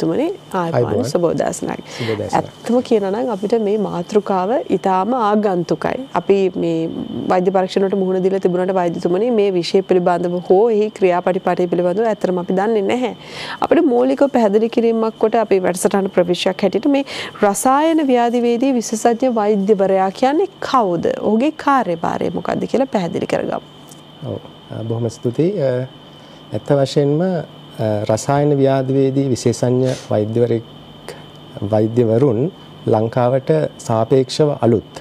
වෛද්‍යතුමනි ආයුබෝවන් සුබෝදෑසනක්. ඇත්තම කියනවා නම් අපිට මේ මාතෘකාව ඊටාම ආගන්තුකයි. අපි මේ වෛද්‍ය පරීක්ෂණවලට මුහුණ දීලා තිබුණාට වෛද්‍යතුමනි මේ විෂය පිළිබඳව හෝ එහි ක්‍රියාපටිපාටි පිළිබඳව ඇත්තටම අපි දන්නේ නැහැ. අපිට මූලිකව පැහැදිලි කිරීමක් කොට අපි වැඩසටහන ප්‍රවිශ්යක් හැටියට මේ රසායන ව්‍යාධිවේදී විශේෂඥ වෛද්‍යවරයා කියන්නේ කවුද? ඔහුගේ කාර්යභාරය මොකක්ද කියලා පැහැදිලි කරගමු. ඔව් බොහොම ස්තුතියි. ඇත්ත වශයෙන්ම රසායන ව්‍යාධිවේදී විශේෂඥ වෛද්‍යවරයෙක් වෛද්‍යවරුන් ලංකාවට සාපේක්ෂව අලුත්.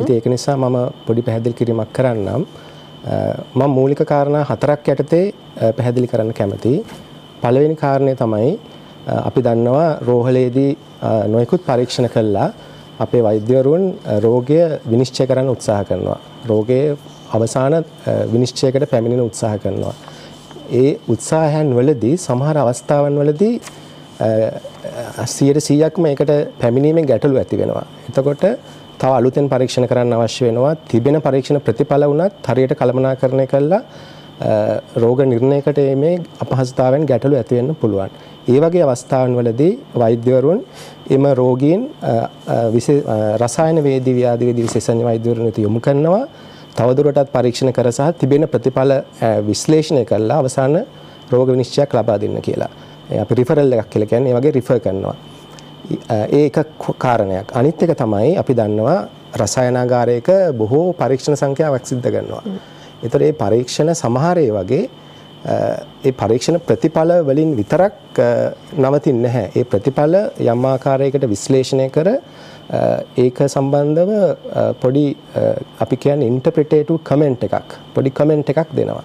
ඉතින් ඒක නිසා මම පොඩි පැහැදිලි කිරීමක් කරන්නම්. මම මූලික කාරණා හතරක් යටතේ පැහැදිලි කරන්න කැමතියි. පළවෙනි කාරණය තමයි අපි දන්නවා රෝහලේදී නොයෙකුත් පරීක්ෂණ කළා අපේ වෛද්‍යවරුන් රෝගය විනිශ්චය කරන්න උත්සාහ කරනවා. රෝගයේ අවසාන විනිශ්චයකට පැමිණෙන උත්සාහ කරනවා. ඒ උත්සාහයන් වලදී සමහර අවස්ථාවන් වලදී 100%ක්ම ඒකට පැමිණීමෙන් ගැටලු ඇති වෙනවා. එතකොට තව අලුතෙන් පරීක්ෂණ කරන්න අවශ්‍ය වෙනවා. තිබෙන පරීක්ෂණ ප්‍රතිඵල වුණත් හරියට කළමනාකරණය කළා රෝග නිර්ණයකට මේ අපහසුතාවෙන් ගැටලු ඇති වෙන්න පුළුවන්. ඒ වගේ අවස්ථාවන් වලදී වෛද්‍යවරුන් එම රෝගීන් රසායන වේදී ව්‍යාධි වේදී විශේෂඥ වෛද්‍යවරුන් වෙත යොමු කරනවා. තවදුරටත් පරීක්ෂණ කර සහ තිබෙන ප්‍රතිඵල විශ්ලේෂණය කරලා අවසාන රෝග විනිශ්චයක් ලබා දෙන්න කියලා. අපි රිෆරල් එකක් කියලා කියන්නේ ඒ වගේ රිෆර් කරනවා. ඒ එක කාරණයක්. අනිත් එක තමයි අපි දන්නවා රසායනාගාරයක බොහෝ පරීක්ෂණ සංඛ්‍යාවක් සිද්ධ කරනවා. ඒතර ඒ පරීක්ෂණ සමහරේ වගේ ඒ පරීක්ෂණ ප්‍රතිඵල වලින් විතරක් නවතින්නේ නැහැ. ඒ ප්‍රතිඵල යම් ආකාරයකට විශ්ලේෂණය කර ඒක සම්බන්ධව පොඩි අපි කියන්නේ ඉන්ටර්ප්‍රිටේටිව් කමෙන්ට් එකක් පොඩි කමෙන්ට් එකක් දෙනවා.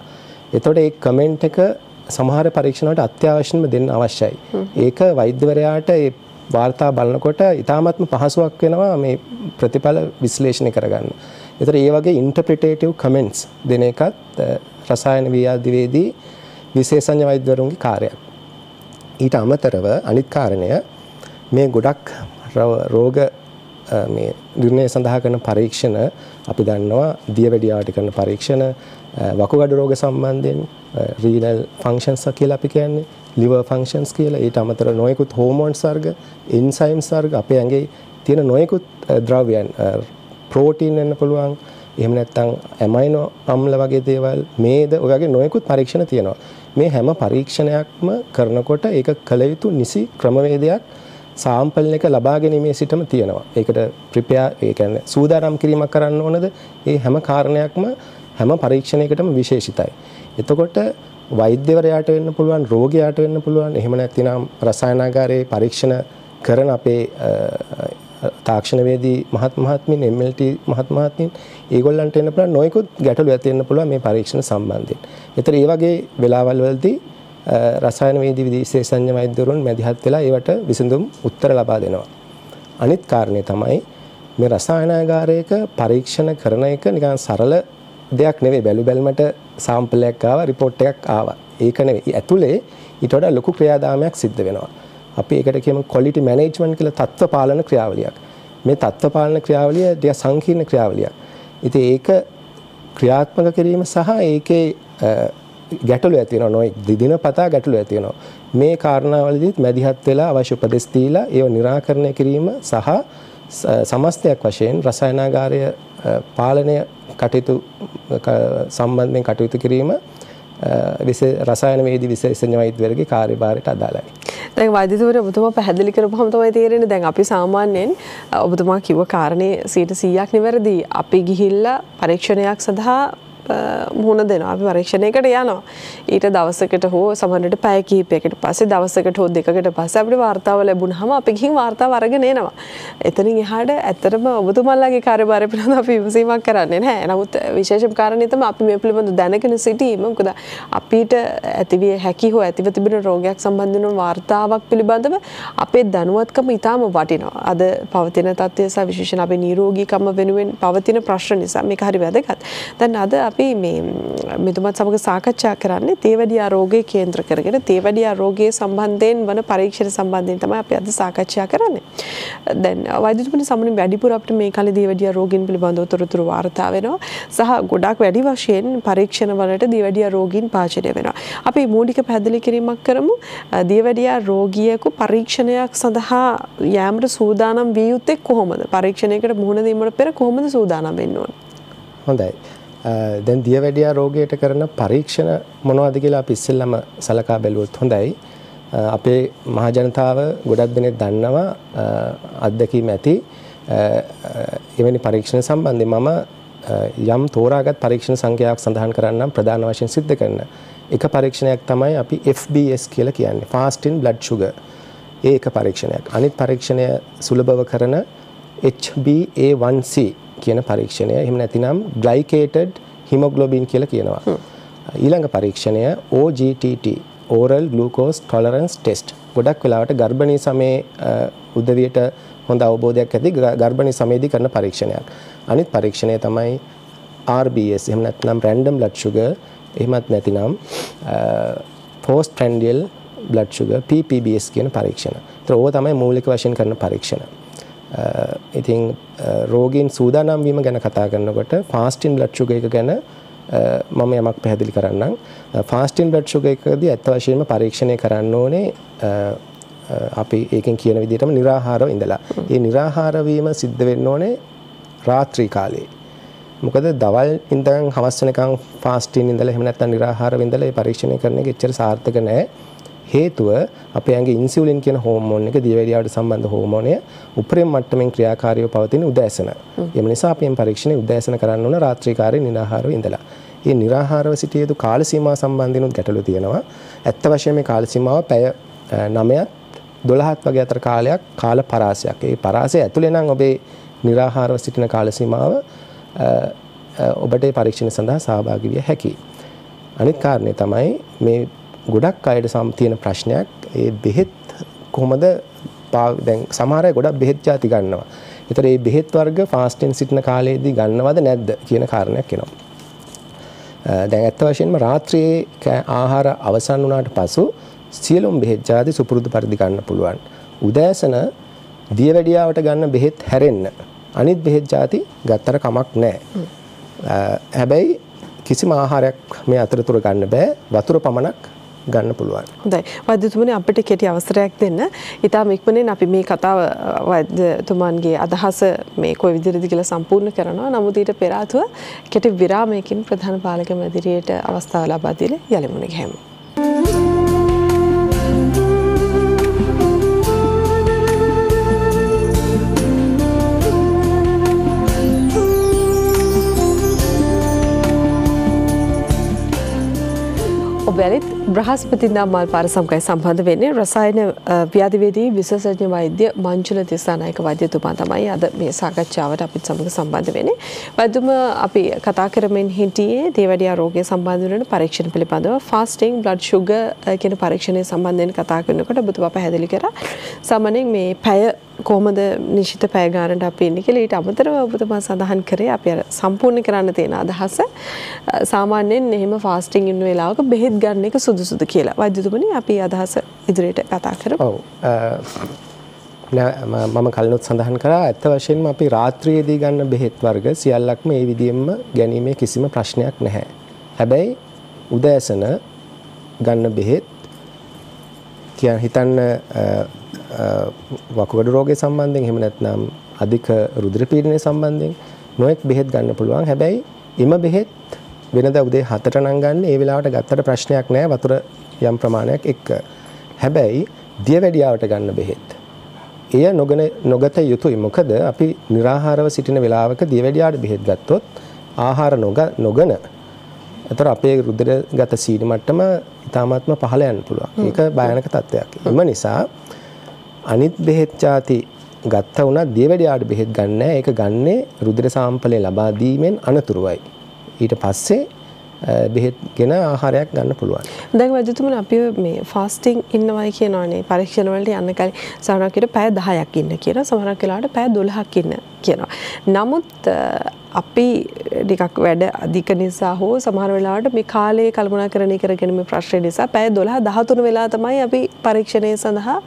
එතකොට ඒ කමෙන්ට් එක සමහර පරීක්ෂණ වලට අත්‍යවශ්‍යම දෙන්න අවශ්‍යයි. ඒක වෛද්‍යවරයාට ඒ වාර්තා බලනකොට ඉතාමත්ම පහසුවක් වෙනවා මේ ප්‍රතිඵල විශ්ලේෂණය කරගන්න. ඒතර ඒ වගේ ඉන්ටර්ප්‍රිටේටිව් කමෙන්ට්ස් දෙන එකත් රසායන විද්‍යාවේදී විශේෂඥ වෛද්‍යවරුන්ගේ කාර්යයක්. ඊට අමතරව අනිත් කාරණය මේ ගොඩක් රෝග මේ නිර්ණය සඳහා කරන පරීක්ෂණ අපි දන්නවා දියවැඩියාවට කරන පරීක්ෂණ වකුගඩු රෝග සම්බන්ධයෙන් රීනල් ෆන්ක්ෂන්ස් කියලා අපි කියන්නේ liver functions කියලා ඊට අමතරව නොයෙකුත් හෝමෝන්ස් වර්ග එන්සයිම්ස් වර්ග අපේ ඇඟේ තියෙන නොයෙකුත් ද්‍රව්‍යයන් ප්‍රෝටීන් වෙන්න පුළුවන්. එහෙම නැත්නම් ඇමයිනෝ අම්ල වගේ දේවල් මේද ඔය වගේ නොයෙකුත් පරීක්ෂණ තියෙනවා. මේ හැම පරීක්ෂණයක්ම කරනකොට ඒක කළ යුතු නිසි ක්‍රමවේදයක් සාම්පල් එක ලබා ගැනීමේ සිටම තියෙනවා. ඒකට ප්‍රිපෙයා ඒ කියන්නේ සූදානම් කිරීමක් කරන්න ඕනද? ඒ හැම කාරණයක්ම හැම පරීක්ෂණයකටම විශේෂිතයි. එතකොට වෛද්‍යවරයාට වෙන්න පුළුවන්, රෝගියාට වෙන්න පුළුවන්, එහෙම නැත්නම් රසායනාගාරයේ පරීක්ෂණ කරන අපේ තාක්ෂණවේදී මහත් මහත්මින් MLT මහත් මහත්මින් ඒගොල්ලන්ට එන්න පුළුවන් නොයෙකුත් ගැටලු ඇති වෙන්න පුළුවන් මේ පරීක්ෂණ සම්බන්ධයෙන්. ඒතර ඒ වගේ වෙලාවල් වලදී රසායන වේදී විශේෂඥ වෛද්‍යවරුන් මැදිහත් වෙලා ඒවට විසඳුම් උත්තර ලබා දෙනවා. අනිත් කාරණේ තමයි මේ රසායනාගාරයක පරීක්ෂණ කරන එක නිකන් සරල දෙයක් නෙවෙයි බැලු බැලමට සාම්පලයක් ආවා රිපෝට් එකක් ආවා. ඒක නෙවෙයි. ඇතුලේ ඊට වඩා ලොකු ක්‍රියාදාමයක් සිද්ධ වෙනවා. අපි ඒකට කියමු quality management කියලා තත්ත්ව පාලන ක්‍රියාවලියක්. මේ තත්ත්ව පාලන ක්‍රියාවලිය ටික සංකීර්ණ ක්‍රියාවලියක්. ඉතින් ඒක ක්‍රියාත්මක කිරීම සහ ඒකේ ගැටලු ඇති වෙනවා නොයි දිදින පතා ගැටලු ඇති වෙනවා මේ කාරණාවලදීත් මැදිහත් වෙලා අවශ්‍ය උපදෙස් දීලා ඒව निराකරණය කිරීම සහ සමස්තයක් වශයෙන් රසායනාගාරය පාලනය කටයුතු සම්බන්ධයෙන් කටයුතු කිරීම රසායන වේදී විශේෂඥ වෛද්‍යවරගේ කාර්යභාරයට අදාළයි. දැන් වෛද්‍යතුමා ඔබතුමා පැහැදිලි කරපුවම තමයි තේරෙන්නේ දැන් අපි සාමාන්‍යයෙන් ඔබතුමා කිව්ව කාරණේ 100%ක් නිවැරදි. අපි ගිහිල්ලා පරීක්ෂණයක් සඳහා මුහුණ දෙනවා. අපි පරීක්ෂණයකට යනවා. ඊට දවසකට හෝ සමහරට පැය කිහිපයකට පස්සේ දවසකට හෝ දෙකකට පස්සේ අපිට වාර්තාව ලැබුණාම අපි ගිහින් වාර්තාව අරගෙන එනවා. එතනින් එහාට ඇත්තටම ඔබතුමාලාගේ කාර්යභාරය පිළිබඳව අපි විමසීමක් කරන්නේ නැහැ. නමුත් විශේෂම කාරණේ තමයි අපි මේ පිළිබඳව දැනගෙන සිටීම. මොකද අපිට ඇතිවිය හැකි හෝ ඇතිව තිබෙන රෝගයක් සම්බන්ධ වන වාර්තාවක් පිළිබඳව අපේ දැනුවත්කම ඉතාම වටිනවා. අද පවතින තත්ත්වය සහ විශේෂයෙන් අපේ නිරෝගීකම වෙනුවෙන් පවතින ප්‍රශ්න නිසා මේක හරි වැදගත්. දැන් අද අපි අපි මේ මෙතුමත් සමග සාකච්ඡා කරන්නේ තේවැඩියා රෝගය කේන්ද්‍ර කරගෙන තේවැඩියා රෝගයේ සම්බන්ධයෙන් වන පරීක්ෂණ සම්බන්ධයෙන් තමයි අපි අද සාකච්ඡා කරන්නේ. දැන් වෛද්‍යතුමනි සමනින් වැඩිපුර අපිට මේ කාලේ දේවැඩියා රෝගීන් පිළිබඳව තොරතුරු වාර්තා වෙනවා. සහ ගොඩක් වැඩි වශයෙන් පරීක්ෂණ වලට දේවැඩියා රෝගීන් පාචනය වෙනවා. අපි මූලික පැහැදිලි කිරීමක් කරමු. දේවැඩියා රෝගියෙකු පරීක්ෂණයක් සඳහා යෑමට සූදානම් විය යුත්තේ කොහොමද? පරීක්ෂණයකට මුහුණ දීමට පෙර කොහොමද සූදානම් වෙන්න ඕන? හොඳයි. දැන් දියවැඩියා රෝගයට කරන පරීක්ෂණ මොනවද කියලා අපි ඉස්සෙල්ලම සලකා බැලුවොත් හොඳයි. අපේ මහජනතාව ගොඩක් දෙනෙක් දන්නවා අත්දැකීම් ඇති. එවැනි පරීක්ෂණ සම්බන්ධයෙන් මම යම් තෝරාගත් පරීක්ෂණ සංඛ්‍යාවක් සඳහන් කරන්නම් ප්‍රධාන වශයෙන් සිද්ධ කරන එක පරීක්ෂණයක් තමයි අපි FBS කියලා කියන්නේ fasting blood sugar. ඒ එක පරීක්ෂණයක්. අනිත් පරීක්ෂණය සුලභව කරන HbA1c කියන පරීක්ෂණය එහෙම නැතිනම් glycated hemoglobin කියලා කියනවා ඊළඟ පරීක්ෂණය OGTT oral glucose tolerance test ගොඩක් වෙලාවට ගර්භණී සමයේ උදවියට හොඳ අවබෝධයක් ඇති ගර්භණී සමයේදී කරන පරීක්ෂණයක්. අනිත් පරීක්ෂණය තමයි RBS එහෙම නැත්නම් random blood sugar එහෙමත් නැතිනම් post prandial blood sugar PPBS කියන පරීක්ෂණ. ඒතර ඕවා තමයි මූලික වශයෙන් කරන පරීක්ෂණ. ඉතින් රෝගීන් සූදානම් වීම ගැන කතා කරනකොට ෆාස්ටින් බ්ලඩ් ෂුගර් එක ගැන මම යමක් පැහැදිලි කරන්නම්. ෆාස්ටින් බ්ලඩ් ෂුගර් එකදී ඇත්ත වශයෙන්ම පරීක්ෂණය කරන්න ඕනේ අපි ඒකෙන් කියන විදිහටම निराහාරව ඉඳලා. ඒ निराහාර වීම සිද්ධ වෙන්න ඕනේ රාත්‍රී කාලේ. මොකද දවල් ඉඳන් හවස් වෙනකන් ෆාස්ටින් ඉඳලා එහෙම නැත්නම් निराහාරව ඉඳලා ඒ පරීක්ෂණය කරන එක එච්චර සාර්ථක නෑ. හේතුව අපේ ඇඟේ ඉන්සියුලින් කියන හෝමෝන් එක දියවැඩියාවට සම්බන්ධ හෝමෝනය උපරිම මට්ටමින් ක්‍රියාකාරීව පවතින උදෑසන. එම නිසා අපි මේ පරීක්ෂණය උදෑසන කරන්න ඕන රාත්‍රී කාලේ නිරාහාරව ඉඳලා. මේ නිරාහාරව සිටිය යුතු කාල සීමාව සම්බන්ධිනුත් ගැටලු තියෙනවා. ඇත්ත වශයෙන්ම මේ කාල සීමාව පැය 9ත් 12ත් වගේ අතර කාලයක් කාල පරාසයක්. ඒ පරාසය ඇතුලේ නම් ඔබේ निराහාරව සිටින කාල සීමාව ඔබට පරීක්ෂණ සඳහා සහභාගී විය හැකියි. අනිත් කාරණේ තමයි මේ ගොඩක් අයට සම් තියෙන ප්‍රශ්නයක් ඒ බෙහෙත් කොහොමද දැන් සමහර අය ගොඩක් බෙහෙත් ಜಾති ගන්නවා. ඒතර මේ බෙහෙත් වර්ග ෆාස්ටින් සිටින කාලේදී ගන්නවද නැද්ද කියන කාරණයක් එනවා. දැන් ඇත්ත වශයෙන්ම රාත්‍රියේ ආහාර අවසන් වුණාට පසු සියලුම බෙහෙත් ಜಾති සුපුරුදු පරිදි ගන්න පුළුවන්. උදෑසන දියවැඩියාවට ගන්න බෙහෙත් හැරෙන්න. අනිත් බෙහෙත් ಜಾති ගත්තර කමක් නැහැ. හැබැයි කිසිම ආහාරයක් මේ අතරතුර ගන්න බෑ. වතුර පමණක් ගන්න පුළුවන්. හොඳයි. වෛද්‍යතුමනි අපිට කෙටි අවසරයක් දෙන්න. ඊටාම ඉක්මනින් අපි මේ කතාව වෛද්‍යතුමන්ගේ අදහස මේ කොයි විදිහටද කියලා සම්පූර්ණ කරනවා. නමුත් ඊට පෙර ආතුව කෙටි විරාමයකින් ප්‍රධාන පාලක මැදිරියට අවස්ථාව ලබා දීලා යලිමුණ ගැහෙමු. ඔබැලිත් බ්‍රහස්පතින්දා මල් පාර සමගයි සම්බන්ධ වෙන්නේ රසායන ව්‍යාධිවේදී විශේෂඥ වෛද්‍ය මංජුල තිස්සානායක වෛද්‍යතුමා තමයි අද මේ සාකච්ඡාවට අපිත් සමග සම්බන්ධ වෙන්නේ. වෛද්‍යම අපි කතා කරමින් හිටියේ දේවඩියා රෝගය සම්බන්ධ වෙන පරීක්ෂණ පිළිබඳව ෆාස්ටිං බ්ලඩ් ෂුගර් කියන පරීක්ෂණය සම්බන්ධයෙන් කතා කරනකොට ඔබතුමා පැහැදිලි කරා. සාමාන්‍යයෙන් මේ පැය කොහොමද නිශ්චිත පැය ගානට අපි ඉන්නේ කියලා ඊට අමතරව ඔබතුමා සඳහන් කරේ අපි අර සම්පූර්ණ කරන්න තියෙන අදහස සාමාන්‍යයෙන් එහෙම ෆාස්ටිං ඉන්න වෙලාවක බෙහෙත් ගන්න එක සුදුසුද කියලා. වෛද්‍යතුමනි අපි අදහස ඉදිරියට කතා කරමු. ඔව්. මම කලිනුත් සඳහන් කරා ඇත්ත වශයෙන්ම අපි රාත්‍රියේදී ගන්න බෙහෙත් වර්ග සියල්ලක්ම ඒ විදිහෙන්ම ගැනීමේ කිසිම ප්‍රශ්නයක් නැහැ. හැබැයි උදෑසන ගන්න බෙහෙත් කියන හිතන්න වකුගඩු රෝගය සම්බන්ධයෙන් එහෙම නැත්නම් අධික රුධිර පීඩනය සම්බන්ධයෙන් නොඑක් බෙහෙත් ගන්න පුළුවන්. හැබැයි එම බෙහෙත් වෙනදා උදේ 7ට නම් ගන්න ඒ වෙලාවට ගත්තට ප්‍රශ්නයක් නැහැ වතුර යම් ප්‍රමාණයක් එක්ක. හැබැයි දියවැඩියාවට ගන්න බෙහෙත්. එය නොගන නොගත යුතුයි. මොකද අපි निराහාරව සිටින වෙලාවක දියවැඩියාවට බෙහෙත් ගත්තොත් ආහාර නොගන එතකොට අපේ රුධිරගත සීනි මට්ටම ඉතාමත්ම පහළ යන්න පුළුවන්. ඒක භයානක තත්ත්වයක්. එම නිසා අනිත් බෙහෙත් ಜಾති ගත්ත වුණත් දියවැඩියාට බෙහෙත් ගන්න ඒක ගන්නේ රුධිර සාම්පලය ලබා දීමෙන් අනතුරුවයි. ඊට පස්සේ බෙහෙත් ගෙන ආහාරයක් ගන්න පුළුවන්. දැන් වෛද්‍යතුමනි අපි මේ ෆාස්ටිං ඉන්නවයි කියනවානේ පරීක්ෂණ වලට යන්න කලින් සමහරවිට පැය 10ක් ඉන්න කියන සමහරක් වෙලාවට පැය 12ක් ඉන්න කියනවා. නමුත් අපි ටිකක් වැඩ අධික නිසා හෝ සමහර වෙලාවට මේ කාලයේ කල්පනාකරණය කරගෙන මේ ප්‍රශ්නේ නිසා පැය 12 13 වෙලා තමයි අපි පරීක්ෂණය සඳහා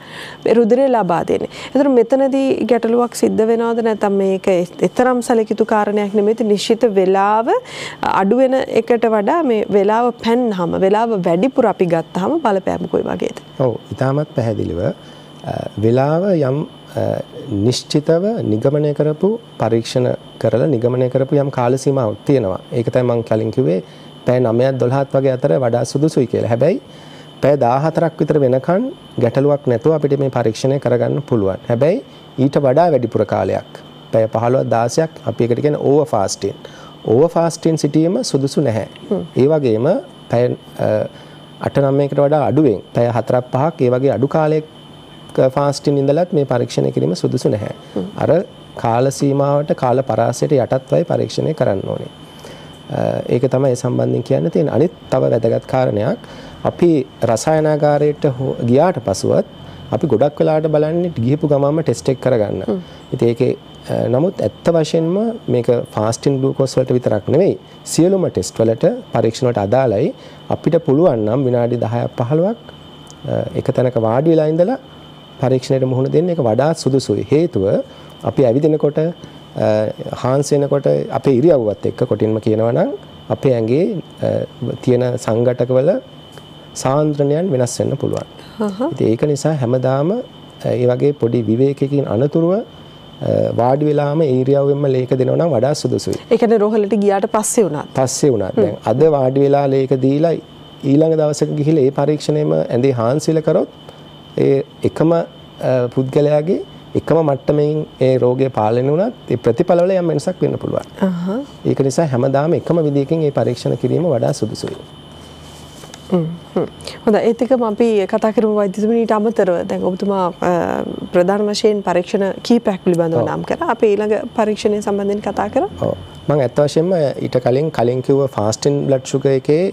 රුධිරය ලබා දෙන්නේ. ඒතර මෙතනදී ගැටලුවක් සිද්ධ වෙනවද නැත්නම් මේක එතරම් සැලකිතු කාරණයක් නෙමෙයි නිශ්චිත වෙලාව අඩු වෙන එකට වඩා මේ වෙලාව පැන්නාම වෙලාව වැඩිපුර අපි ගත්තාම බලපෑම කොයි වගේද? ඔව් ඉතාමත් පැහැදිලිව වෙලාව යම් නිශ්චිතව නිගමනය කරපු පරීක්ෂණ කරලා නිගමනය කරපු යම් කාල සීමාවක් තියෙනවා. ඒක තමයි මම කලින් කිව්වේ පැය 9ක් 12ක් වගේ අතර වඩා සුදුසුයි කියලා. හැබැයි පැය 14ක් විතර වෙනකන් ගැටලුවක් නැතුව අපිට මේ පරීක්ෂණය කරගන්න පුළුවන්. හැබැයි ඊට වඩා වැඩිපුර කාලයක් පැය 15ක් 16ක් අපි එකට කියන ඕවර් ෆාස්ටින්. ඕවර් ෆාස්ටින් සිටීම සුදුසු නැහැ. ඒ වගේම පැය 8 9කට වඩා අඩුවෙන් පැය 4ක් 5ක් ඒ වගේ අඩු කාලයක ෆාස්ටින් ඉඳලත් මේ පරීක්ෂණය කිරීම සුදුසු නැහැ. අර කාල සීමාවට කාල පරාසයට යටත්වයි පරීක්ෂණය කරන්න ඕනේ. ඒක තමයි ඒ සම්බන්ධයෙන් කියන්න තියෙන අනිත් තව වැදගත් කාරණයක් අපි රසායනාගාරයට ගියාට පසුවත් අපි ගොඩක් වෙලාවට බලන්නේ ගිහපු ගමන්ම ටෙස්ට් එක කරගන්න. ඉතින් ඒකේ නමුත් ඇත්ත වශයෙන්ම මේක ෆාස්ටින් ග්ලූකෝස් වලට විතරක් නෙවෙයි සියලුම ටෙස්ට් වලට පරීක්ෂණ වලට අදාළයි අපිට පුළුවන් නම් විනාඩි 10ක් 15ක් එක තැනක වාඩි වෙලා ඉඳලා පරීක්ෂණයට මුහුණ දෙන්න එක වඩාත් සුදුසුයි. හේතුව අපි ඇවිදිනකොට හාන්ස් වෙනකොට අපේ ඉරියව්වත් එක්ක කොටින්ම කියනවා නම් අපේ ඇඟේ තියෙන සංඝටකවල සාන්ද්‍රණයන් වෙනස් වෙන්න පුළුවන්. ඉතින් ඒක නිසා හැමදාම ඒ වගේ පොඩි විවේකයකින් අනතුරුව වාඩි වෙලාම ඒ ඉරියව්වෙන්ම ලේක දෙනවා නම් වඩා සුදුසුයි. ඒ කියන්නේ රෝහලට ගියාට පස්සේ වුණත්. පස්සේ වුණත් දැන් අද වාඩි වෙලා ලේක දීලා ඊළඟ දවසක ගිහිල්ලා ඒ පරීක්ෂණයම ඇඳේ හාන්සිල කරොත් ඒ එකම පුද්ගලයාගේ එකම මට්ටමින් ඒ රෝගය පාලනය වුණත් ඒ ප්‍රතිඵලවල යම් වෙනසක් වෙන්න පුළුවන්. ඒක නිසා හැමදාම එකම විදියකින් මේ පරීක්ෂණ කිරීම වඩා සුදුසුයි. හොඳ ඒත් එක්කම අපි කතා කරමු වෛද්‍යතුමනීට අමතරව දැන් ඔබතුමා ප්‍රධාන වශයෙන් පරීක්ෂණ කීපයක් පිළිබඳව නම් කරා. අපි ඊළඟ පරීක්ෂණය සම්බන්ධයෙන් කතා කරා. ඔව්. මම ඇත්ත වශයෙන්ම ඊට කලින් කලින් කිව්ව ෆාස්ටින් බ්ලඩ් ෂුගර් එකේ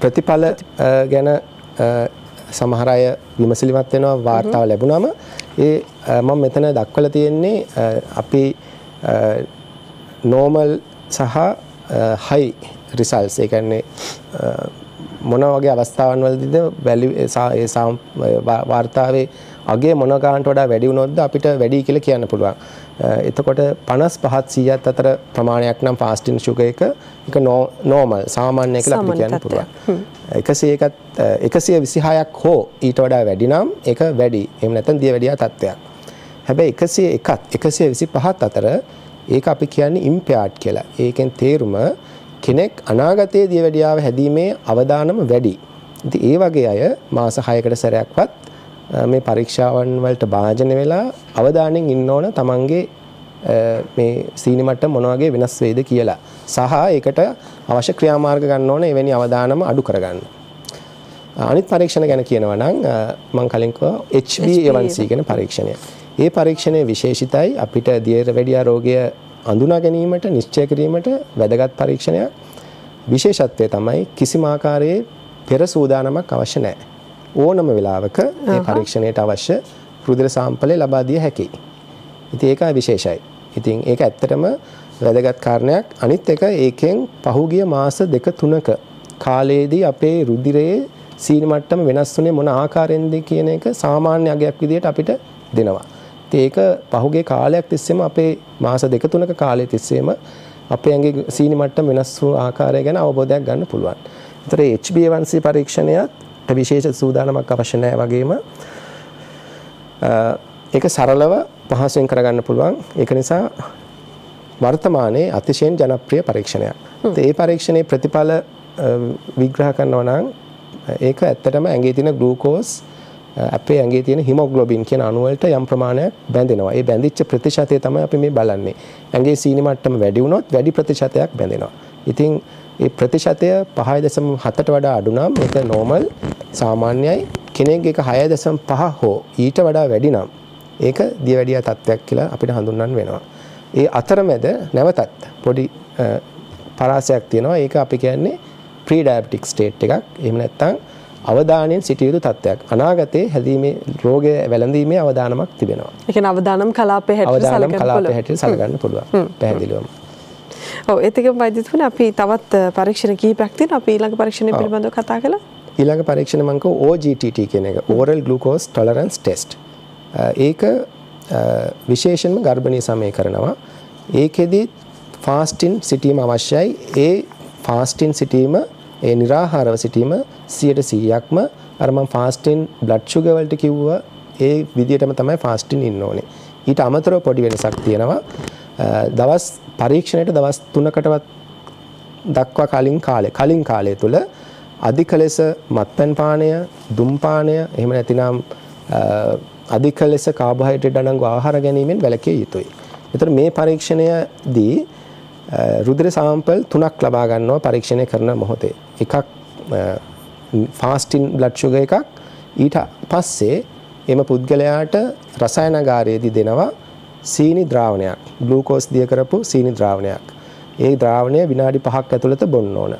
ප්‍රතිඵල ගැන සමහර අය විමසිලිමත් වෙනවා වාර්තාව ලැබුණාම. ඒ මම මෙතන දක්වලා තියෙන්නේ අපි නෝමල් සහ හයි රිසල්ට්ස් ඒ කියන්නේ මොන වගේ අවස්ථාවන් වලදීද වාර්තාවේ අගේ මොන ගානට වඩා වැඩි වුණොත්ද අපිට වැඩි කියලා කියන්න පුළුවන්. එතකොට 55ත් 100ත් අතර ප්‍රමාණයක් නම් ෆාස්ටින් ෂුගර් එක ඒක නෝමල් සාමාන්‍ය කියලා අපිට කියන්න පුළුවන්. 101ත් 126ක් හෝ ඊට වඩා වැඩි නම් ඒක වැඩි. එහෙම නැත්නම් දියවැඩියා තත්ත්වයක්. හැබැයි 101ත් 125ත් අතර ඒක අපි කියන්නේ ඉම්පෙයාර්ඩ් කියලා. ඒකෙන් තේරුම කෙනෙක් අනාගතයේ දියවැඩියාව හැදීමේ අවදානම වැඩි. ඉතින් ඒ වගේ අය මාස 6කට සැරයක්වත් මේ පරීක්ෂාවන් වලට භාජනය වෙලා අවධානයෙන් ඉන්න ඕන තමන්ගේ මේ සීනි මට්ටම මොන වගේ වෙනස් වේද කියලා. සහ ඒකට අවශ්‍ය ක්‍රියාමාර්ග ගන්න ඕන එවැනි අවධානම අඩු කරගන්න. අනිත් පරීක්ෂණ ගැන කියනවා නම් මම කලින් කිව්වා HbA1c කියන පරීක්ෂණය. ඒ පරීක්ෂණය විශේෂිතයි අපිට දියරවැඩියා රෝගය අඳුනා ගැනීමට නිශ්චය කිරීමට වැදගත් පරීක්ෂණයක්. විශේෂත්වය තමයි කිසිම ආකාරයේ පෙර සූදානමක් අවශ්‍ය නැහැ. ඕනම වෙලාවක මේ පරීක්ෂණයට අවශ්‍ය රුධිර සාම්පලය ලබා දිය හැකියි. ඉතින් ඒක විශේෂයි. ඉතින් ඒක ඇත්තටම වැදගත් කාරණයක්. අනිත් එක ඒකෙන් පහුගිය මාස දෙක තුනක කාලයේදී අපේ රුධිරයේ සීනි මට්ටම වෙනස් වුණේ මොන ආකාරයෙන්ද කියන එක සාමාන්‍ය අගයක් විදිහට අපිට දෙනවා. ඒක පහුගිය කාලයක් තිස්සේම අපේ මාස දෙක තුනක කාලය තිස්සේම අපේ ඇඟේ සීනි මට්ටම වෙනස් වූ ආකාරය ගැන අවබෝධයක් ගන්න පුළුවන්. ඒතර HbA1c පරීක්ෂණයත් විශේෂ සූදානමක් අවශ්‍ය නැහැ වගේම ඒක සරලව පහසුවෙන් කරගන්න පුළුවන්. ඒක නිසා වර්තමානයේ අතිශයින් ජනප්‍රිය පරීක්ෂණයක්. ඒ පරීක්ෂණයේ ප්‍රතිඵල විග්‍රහ කරනවා නම් ඒක ඇත්තටම ඇඟේ තියෙන ග්ලූකෝස් අපේ ඇඟේ තියෙන හිමොග්ලොබින් කියන අණු වලට යම් ප්‍රමාණයක් බැඳෙනවා. ඒ බැඳිච්ච ප්‍රතිශතය තමයි අපි මේ බලන්නේ. ඇඟේ සීනි මට්ටම වැඩි වුණොත් වැඩි ප්‍රතිශතයක් බැඳෙනවා. ඉතින් ඒ ප්‍රතිශතය 5.7ට වඩා අඩු නම් ඒක නෝමල් සාමාන්‍යයි. කෙනෙක්ගේ එක 6.5 හෝ ඊට වඩා වැඩි නම් ඒක දියවැඩියා තත්ත්වයක් කියලා අපිට හඳුන්වන්න වෙනවා. ඒ අතරමැද නැවතත් පොඩි පරාසයක් තියෙනවා. ඒක අපි කියන්නේ ප්‍රී ඩයබටික් ස්ටේට් එකක්. එහෙම නැත්නම් අවධානයෙන් සිටිය යුතු තත්ත්වයක්. අනාගතයේ හැදීමේ රෝගය වැළඳීමේ අවධානමක් තිබෙනවා. ඒ කියන්නේ අවධානම් කලාපයේ හැටියට අවධානම් කලාපයේ හැටියට සලකන්න පුළුවන්. පැහැදිලිවම. ඔව් ඒත් එක්කම වෛද්‍යතුමනි අපි තවත් පරීක්ෂණ කිහිපයක් තියෙනවා. අපි ඊළඟ පරීක්ෂණය පිළිබඳව කතා කළා. ඊළඟ පරීක්ෂණ මංක OGTT කියන එක ඕරල් ගලුකෝස් ටොලරන්ස් ටෙස්ට් ඒක විශේෂයෙන්ම ගර්භණී සමය කරනවා ඒකෙදි ෆාස්ටින් සිටීම අවශ්‍යයි ඒ ෆාස්ටින් සිටීම ඒ නිරාහාරව සිටීම සියයට සීයක්ම අරම ෆාස්ටින් බ්ලඩ් ෂුගර් වලට කිව්වා. ඒ විදිහටම තමයි ෆාස්ටින් ඉන්න ඕනේ. ඊට අමතරව පොඩි වෙනසක් තියෙනවා. අ, දවස් පරීක්ෂණයට දවස් 3කටවත් දක්වා කලින් කාලේ කලින් කාලය තුල අධික ලෙස මත්පැන් පානය, දුම් පානය, එහෙම නැතිනම් අ, අධික ලෙස කාබෝහයිඩ්‍රේට් අඩංගු ආහාර ගැනීමෙන් වැළකිය යුතුයි. ඒතර මේ පරීක්ෂණයදී අ, රුධිර සාම්පල් තුනක් ලබා ගන්නවා පරීක්ෂණය කරන මොහොතේ. එකක් ෆාස්ටින් බ්ලඩ් ෂුගර් එකක්. ඊට පස්සේ එම පුද්ගලයාට රසායනගාරයේදී දෙනවා සීනි ද්‍රාවණයක්. ග්ලූකෝස් දිය කරපු සීනි ද්‍රාවණයක්. ඒ ද්‍රාවණය විනාඩි 5ක් ඇතුළත බොන්න ඕන.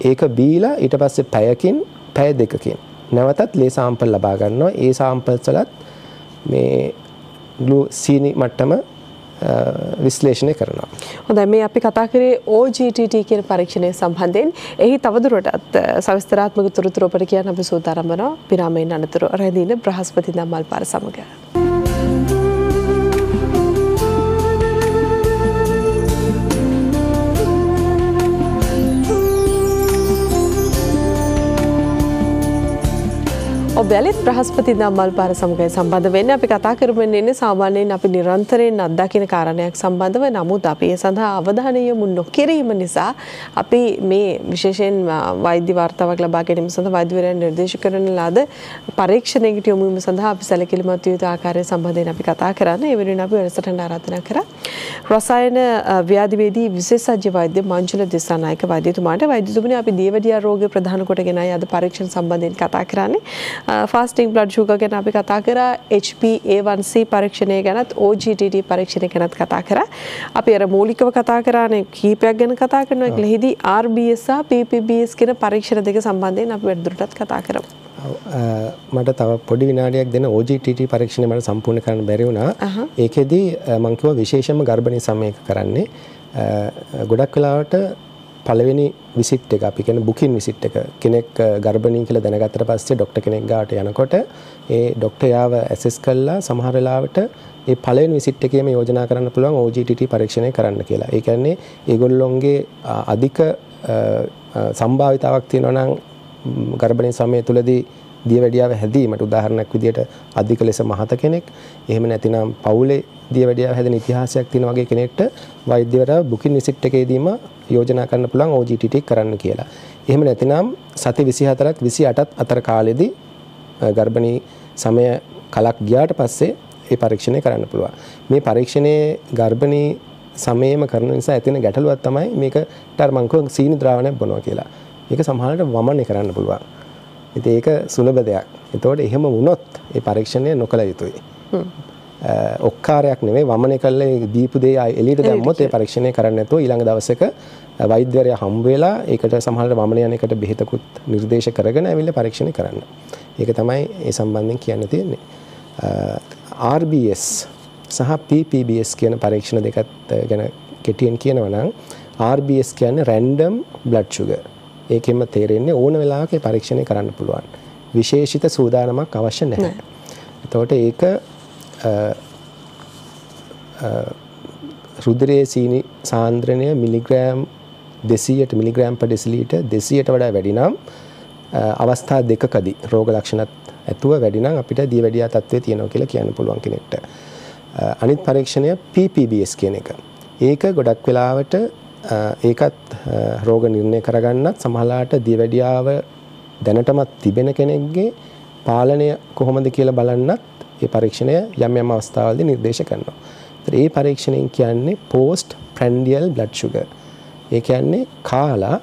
ඒක බීලා ඊට පස්සේ පැයකින් පැය දෙකකින්. නැවතත් ලේ සාම්පල් ලබා ගන්නවා. ඒ සාම්පල්ස් වලත් මේ ග්ලූ සීනි මට්ටම අ, විශ්ලේෂණය කරනවා. හොඳයි මේ අපි කතා කරේ OGTT කියන පරීක්ෂණය සම්බන්ධයෙන්. එහි තවදුරටත් අ, සවිස්තරාත්මක තොරතුරු අපට කියන්න අපි සූදානම් වෙනවා පිරාමයෙන් අනතුරු රැඳින බ්‍රහස්පති දම්මල් පාර සමග. ඔබ යලිත් බ්‍රහස්පති දම්මල් පාර සමගයි සම්බන්ධ වෙන්න. අපි කතා කරමින් ඉන්නේ සාමාන්‍යයෙන් අපි නිරන්තරයෙන් අත්දකින කාරණයක් සම්බන්ධව. නමුත් අපි ඒ සඳහා අවධානය යොමු නොකිරීම නිසා අපි මේ විශේෂයෙන් අ, වෛද්‍ය වාර්තාවක් ලබා ගැනීම සඳහා වෛද්‍යවරයන් නිර්දේශ කරන ලද පරීක්ෂණයකට යොමු වීම සඳහා අපි සැලකිලිමත් යුතු ආකාරය සම්බන්ධයෙන් අපි කතා කරන්නේ. ඒ වෙනුවෙන් අපි වැඩසටහන ආරාධනා කරා. රසායන අ, ව්‍යාධිවේදී විශේෂඥ වෛද්‍ය මංජුල දිසානායක වෛද්‍යතුමාට. වෛද්‍යතුමනි අපි දියවැඩියා රෝගය ප්‍රධාන කොටගෙනයි අද පරීක්ෂණ සම්බන්ධයෙන් කතා කරන්නේ. ෆාස්ටිං බ්ලඩ් ෂුගර් ගැන අපි කතා කරා HbA1c පරීක්ෂණය ගැනත් OGTT පරීක්ෂණය ගැනත් කතා කරා. අපි අර මූලිකව කතා කරානේ කීපයක් ගැන කතා කරනවා. ඒකෙහිදී RBS සහ PPBS කියන පරීක්ෂණ දෙක සම්බන්ධයෙන් අපි වැඩිදුරටත් කතා කරමු. මට තව පොඩි විනාඩියක් දෙන OGTT පරීක්ෂණය මට සම්පූර්ණ කරන්න බැරි වුණා. ඒකෙදි අ, මං කිව්වා විශේෂයෙන්ම ගර්භණී සමයක කරන්නේ. ගොඩක් වෙලාවට පළවෙනි විසිට් එක අපි කියන්නේ බුකින් විසිට් එක. කෙනෙක් අ, ගර්භණී කියලා දැනගත්තට පස්සේ ડોක්ටර් කෙනෙක් ගාවට යනකොට ඒ ડોක්ටර් යාව ඇසෙස් කළා. සමහර වෙලාවට ඒ පළවෙනි විසිට් එකේම යෝජනා කරන්න පුළුවන් OGTT පරීක්ෂණය කරන්න කියලා. ඒ කියන්නේ ඒගොල්ලොන්ගේ අ, අධික අ, අ, සම්භාවිතාවක් තියෙනවා නම් ම්, ගර්භණී සමය තුලදී දියවැඩියාව හැදීමට උදාහරණයක් විදියට අධික ලෙස මහත කෙනෙක්. එහෙම නැතිනම් පවුලේ දියවැඩියාව හැදෙන ඉතිහාසයක් තියෙන වගේ කෙනෙක්ට වෛද්‍යවරයා බුකින් විසිට් එකේදීම යෝජනා කරන්න පුළුවන් OGTT කරන්න කියලා. එහෙම නැතිනම් සති 24ත් 28ත් අතර කාලෙදී අ, ගර්භණී සමය කලක් ගියාට පස්සේ ඒ පරීක්ෂණය කරන්න පුළුවන්. මේ පරීක්ෂණයේ ගර්භණී සමයේම කරන නිසා ඇතින ගැටලුවක් තමයි මේකට අර මං කිව්වා සීනි ද්‍රාවණයක් බොනවා කියලා. ඒක සමහරවිට වමනේ කරන්න පුළුවන්. ඉතින් ඒක සුලභ දෙයක්. ඒතකොට එහෙම වුණොත් ඒ පරීක්ෂණය නොකළ යුතුයි. ඔක්කාරයක් නෙමෙයි වමනේ කළේ දීපු දේ එළියට දැම්මොත් ඒ පරීක්ෂණය කරන්න නැතුව ඊළඟ දවසක වෛද්‍යවරයා හම්බ වෙලා ඒකට සමහරවිට වමනේ යන එකට බෙහෙතකුත් නිර්දේශ කරගෙන ඇවිල්ලා පරීක්ෂණය කරන්න. ඒක තමයි ඒ සම්බන්ධයෙන් කියන්න තියෙන්නේ. RBS සහ PPBS කියන පරීක්ෂණ දෙකත් ගැන කෙටියෙන් කියනවා නම් RBS කියන්නේ random blood sugar. ඒකෙන්ම තේරෙන්නේ ඕන වෙලාවක පරීක්ෂණය කරන්න පුළුවන්. විශේෂිත සූදානමක් අවශ්‍ය නැහැ. එතකොට ඒක රුධිරයේ සීනි සාන්ද්‍රණය මිලිග්‍රෑම් 200ට මිලිග්‍රෑම් per deciliter 200ට වඩා වැඩි නම් අ, අවස්ථා දෙකකදී රෝග ලක්ෂණත් ඇතුව වැඩි නම් අපිට දියවැඩියා තත්ත්වයේ තියෙනවා කියලා කියන්න පුළුවන් කෙනෙක්ට. අ, අනිත් පරීක්ෂණය PPBS කියන එක. ඒක ගොඩක් වෙලාවට අ, ඒකත් අ, රෝග නිර්ණය කරගන්නත් සමහරලාට දියවැඩියාව දැනටමත් තිබෙන කෙනෙක්ගේ පාලනය කොහොමද කියලා බලන්නත් ඒ පරීක්ෂණය යම් යම් අවස්ථාවලදී නිර්දේශ කරනවා. ඒතර ඒ පරීක්ෂණයෙන් කියන්නේ post prandial blood sugar. ඒ කියන්නේ කාලා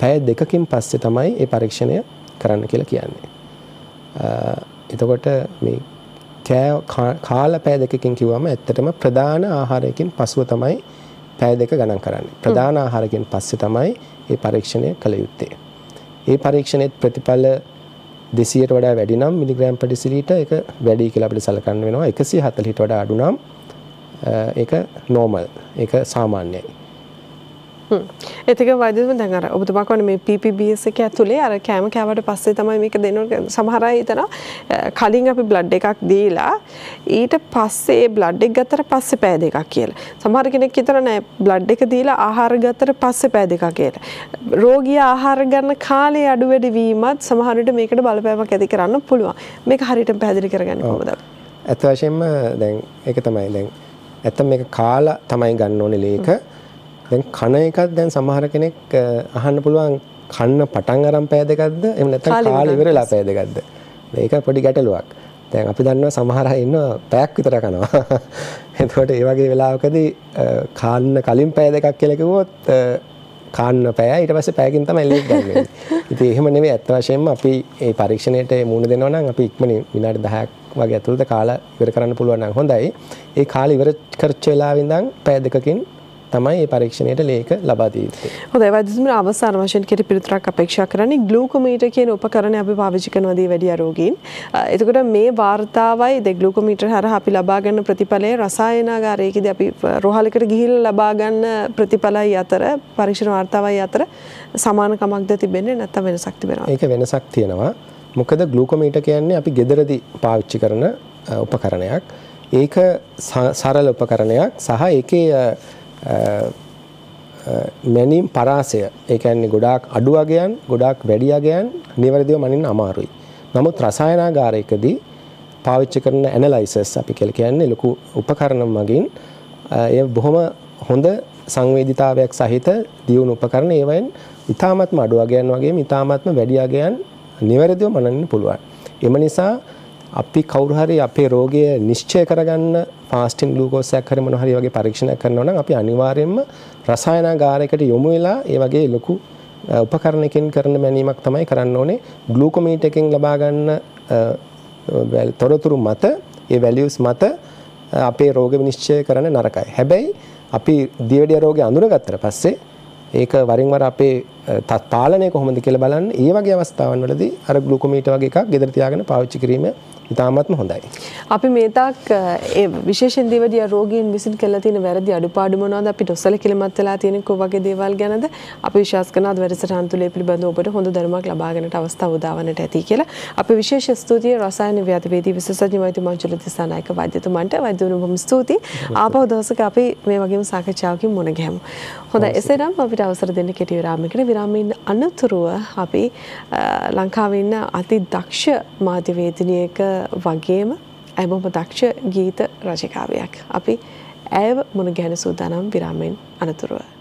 පැය දෙකකින් පස්සේ තමයි ඒ පරීක්ෂණය කරන්න කියලා කියන්නේ. එතකොට මේ කෑ කාලා පැය දෙකකින් කිව්වම ඇත්තටම ප්‍රධාන ආහාරයකින් පසුව තමයි පැය දෙක ගණන් කරන්නේ. ප්‍රධාන ආහාරකින් පස්සේ තමයි මේ පරීක්ෂණය කළ යුත්තේ. ඒ පරීක්ෂණයේ ප්‍රතිඵල 200ට වඩා වැඩි නම් මිලිග්‍රෑම් per deciliter ඒක වැඩි කියලා අපිට සලකන්න වෙනවා. 140ට වඩා අඩු නම් අ, ඒක normal ඒක සාමාන්‍යයි. එතික වෛදම දැඟර ඔබතුමාකවන මේ PPBS එක ඇතුළේ අර කෑම කෑවට පස්සේ තමයි මේක දෙන්නට සමහරයි හිතන කලින් අපි බ්ලඩ් එකක් දීලා ඊට පස්සේ බ්ලඩ් එක ගත්තට පස්සේ පෑ දෙකක් කියලා. සමහර කෙනෙක් හිතන නෑ බ්ලඩ් එක දීලා ආහාර ගත්තට පස්සේ පෑ දෙකක් කියලා. රෝගියා ආහාර ගන්න කාලේ අඩු වැඩි වීමත් සමහර විට මේකට බලපෑමක් ඇති කරන්න පුළුවන්. මේක හරියට පැහැදිලි කරගන්න කොහොමද? ඇත්ත වශයෙන්ම දැන් ඒක තමයි දැන් ඇත්තම මේක කාලා තමයි ගන්න ඕනේ ලේක. දැන් කන එකත් දැන් සමහර කෙනෙක් අහන්න පුළුවන් කන්න පටන් අරන් පෑ දෙකක්ද එහෙම නැත්නම් කාලේ ඉවරලා පෑ දෙකක්ද මේක පොඩි ගැටලුවක් දැන් අපි දන්නවා සමහර අය ඉන්නවා පැයක් විතර කනවා එතකොට ඒ වගේ වෙලාවකදී කාන්න කලින් පෑ දෙකක් කියලා කිව්වොත් කාන්න පෑ ඊට පස්සේ පෑකින් තමයි ලේක් ගන්න. ඉතින් එහෙම නෙවෙයි ඇත්ත වශයෙන්ම අපි මේ පරීක්ෂණයට මුහුණ දෙනවා නම් අපි ඉක්මනින් විනාඩි 10ක් වගේ ඇතුළත කාලා ඉවර කරන්න පුළුවන් නම් හොඳයි. ඒ කාලේ ඉවර කරච්ච වෙලාවෙ ඉඳන් පෑ දෙකකින් තමයි මේ පරීක්ෂණයට ලේක ලබා දී යුත්තේ. හොඳයි වෛද්‍යතුමනි අවසාන වශයෙන් කෙටි පිළිතුරක් අපේක්ෂා කරන්නේ ග්ලූකෝමීටර් කියන උපකරණය අපි පාවිච්චි කරනවා දී වැඩි රෝගීන්. එතකොට මේ වාර්තාවයි ද ග්ලූකෝමීටර් හරහා අපි ලබා ගන්න ප්‍රතිඵලය රසායනාගාරයේදී අපි රෝහලකට ගිහිල්ලා ලබා ගන්න ප්‍රතිඵලයි අතර පරීක්ෂණ වාර්තාවයි අතර සමානකමක්ද තිබෙන්නේ නැත්නම් වෙනසක් තිබෙනවද? ඒක වෙනසක් තියෙනවා. මොකද ග්ලූකෝමීටර් කියන්නේ අපි ගෙදරදී පාවිච්චි කරන උපකරණයක්. ඒක සරල උපකරණයක් සහ ඒකේ මැනීම් පරාසය ඒ කියන්නේ ගොඩාක් අඩු අගයන් ගොඩාක් වැඩි අගයන් නිවැරදිව මනින්න අමාරුයි. නමුත් රසායනාගාරයකදී පාවිච්චි කරන ඇනලයිසස් අපි කියලා කියන්නේ ලොකු උපකරණ මගින් එය බොහොම හොඳ සංවේදීතාවයක් සහිත දියුණු උපකරණ ඒවෙන් ඉතාමත්ම අඩු අගයන් වගේම ඉතාමත්ම වැඩි අගයන් නිවැරදිව මනන්න පුළුවන්. එම නිසා අපි කවුරු හරි අපේ රෝගය නිශ්චය කරගන්න ෆාස්ටින් ග්ලූකෝස් එකක් හරි මොන හරි වගේ පරීක්ෂණයක් කරනවා නම් අපි අනිවාර්යයෙන්ම රසායනාගාරයකට යොමු වෙලා ඒ වගේ ලොකු උපකරණයකින් කරන මැනීමක් තමයි කරන්න ඕනේ ග්ලූකෝමීටර් එකෙන් ලබා ගන්න තොරතුරු මත ඒ වැලියුස් මත අපේ රෝග විනිශ්චය කරන්න නරකයි. හැබැයි අපි දියවැඩිය රෝගය අඳුනගත්තට පස්සේ ඒක වරින් වර අපේ තත් පාලනය කොහොමද කියලා බලන්න ඒ වගේ අවස්ථාවන් වලදී අර ග්ලූකෝමීටර් වගේ එකක් ගෙදර තියාගෙන පාවිච්චි කිරීම ඉතාමත්ම හොඳයි. අපි මේ තාක් ඒ විශේෂයෙන් දේවදියා රෝගීන් විසින් කළා තියෙන වැරදි අඩුපාඩු මොනවද අපි ඩොස්සල කිලමත් වෙලා තියෙන කො වගේ දේවල් ගැනද අපි විශ්වාස කරනවා අද වැඩසටහන් තුලේ පිළිබඳව ඔබට හොඳ දැනුමක් ලබා ගන්නට අවස්ථාව උදාවන්නට ඇති කියලා. අපි විශේෂ ස්තුතිය රසායන ව්‍යාධිවේදී විශේෂඥ වෛද්‍ය මංජුල දිසානායක වෛද්‍යතුමන්ට වෛද්‍යවරුන් බොහොම ස්තුතියි. ආපහු දවසක අපි මේ වගේම සාකච්ඡාවකින් මුණ ගැහමු. හොඳයි එසේනම් අපිට අවසර දෙන්න කෙටි විරාමයකට විරාමයෙන් අනතුරුව අපි ලංකාවේ ඉන්න අති දක්ෂ මාධ්‍යවේදිනියක වගේම ඇය බොහොම දක්ෂ ගීත රචිකාවයක්. අපි ඇයව මුණ ගැහෙන සූදානම් විරාමයෙන් අනතුරුව